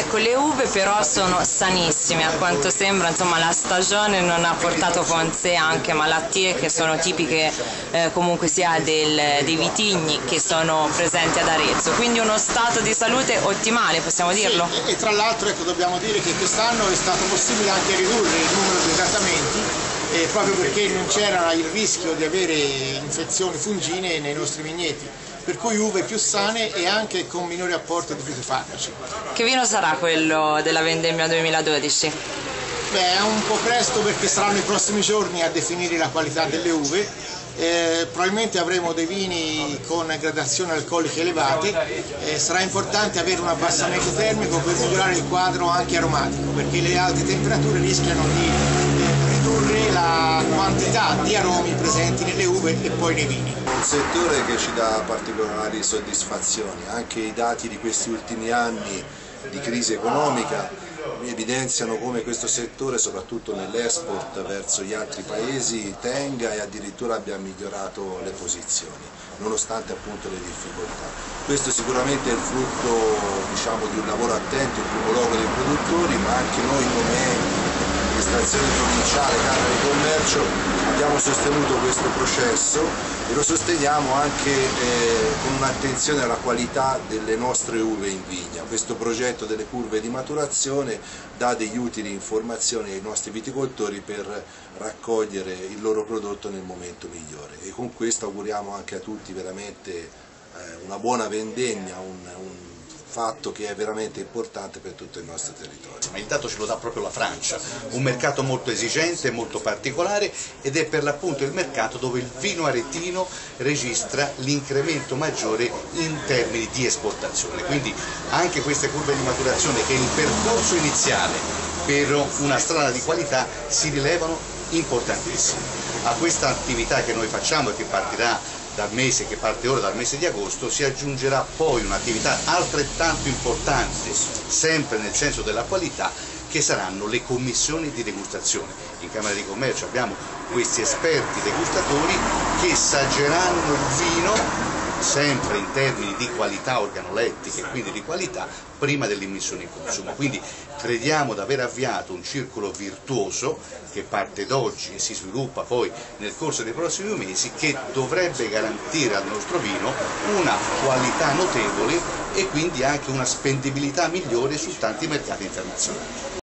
Ecco, le uve però sono sanissime, a quanto sembra, insomma la stagione non ha portato con sé anche malattie che sono tipiche eh, comunque sia del, dei vitigni che sono presenti ad Arezzo, quindi uno stato di salute ottimale, possiamo dirlo? Sì, e, e tra l'altro ecco, dobbiamo dire che quest'anno è stato possibile anche ridurre il numero di trattamenti eh, proprio perché non c'era il rischio di avere infezioni fungine nei nostri vigneti per cui uve più sane e anche con minore apporto di fitofarmaci. Che vino sarà quello della vendemmia 2012? Beh, è un po' presto perché saranno i prossimi giorni a definire la qualità delle uve. Eh, probabilmente avremo dei vini con gradazioni alcoliche elevate, eh, sarà importante avere un abbassamento termico per migliorare il quadro anche aromatico, perché le alte temperature rischiano di ridurre la quantità di aromi presenti nelle uve e poi nei vini. Un settore che ci dà particolari soddisfazioni, anche i dati di questi ultimi anni di crisi economica evidenziano come questo settore, soprattutto nell'export verso gli altri paesi, tenga e addirittura abbia migliorato le posizioni, nonostante appunto le difficoltà. Questo sicuramente è il frutto diciamo, di un lavoro attento in primo luogo dei produttori, ma anche noi come amministrazione provinciale, Camera di Commercio abbiamo sostenuto questo processo e lo sosteniamo anche eh, con un'attenzione alla qualità delle nostre uve in vigna. Questo progetto delle curve di maturazione dà degli utili informazioni ai nostri viticoltori per raccogliere il loro prodotto nel momento migliore e con questo auguriamo anche a tutti veramente eh, una buona vendemmia, un, un fatto che è veramente importante per tutto il nostro territorio. Ma il dato ce lo dà proprio la Francia, un mercato molto esigente, molto particolare ed è per l'appunto il mercato dove il vino aretino registra l'incremento maggiore in termini di esportazione. Quindi anche queste curve di maturazione che il percorso iniziale per una strada di qualità si rilevano importantissime. A questa attività che noi facciamo e che partirà dal mese che parte ora, dal mese di agosto, si aggiungerà poi un'attività altrettanto importante, sempre nel senso della qualità, che saranno le commissioni di degustazione. In Camera di Commercio abbiamo questi esperti degustatori che saggeranno il vino sempre in termini di qualità organolettica e quindi di qualità prima dell'immissione in consumo. Quindi crediamo di aver avviato un circolo virtuoso che parte d'oggi e si sviluppa poi nel corso dei prossimi mesi che dovrebbe garantire al nostro vino una qualità notevole e quindi anche una spendibilità migliore su tanti mercati internazionali.